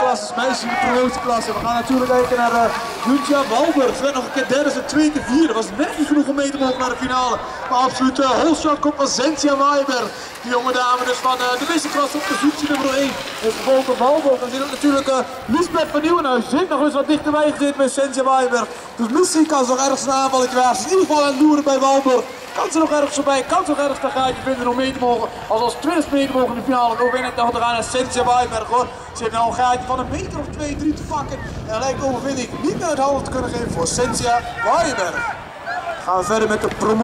klasses, meisjes in de promotieklasse. We gaan natuurlijk kijken naar uh, Jutja Walberg. Ze werd nog een keer derde, ze twee keer vierde. Was net niet genoeg om mee te mogen naar de finale. Maar absoluut uh, holshot komt van Zentia. Die jonge dame dus van uh, de wisselklasse op positie nummer 1. Dus gevolgd door Walberg. Dan zit ook natuurlijk uh, Lisbeth van Nieuwenhuis. Zit nog eens wat dichterbij gezeten met Zentia Waaiberg. Dus misschien kan ze nog ergens een aanvalletje wagen. Ze is in ieder geval aan het loeren bij Walberg. Kan ze nog ergens voorbij, kan ze nog ergens een gaatje vinden om mee te mogen. Als als twintig mee te mogen in de finale. Dan nog te gaan naar Cynthia Wijberg hoor. Ze heeft nou een gaatje van een meter of twee, drie te pakken. En lijkt overwinning niet meer het halve te kunnen geven voor Cynthia Wijberg. Gaan we verder met de promotie.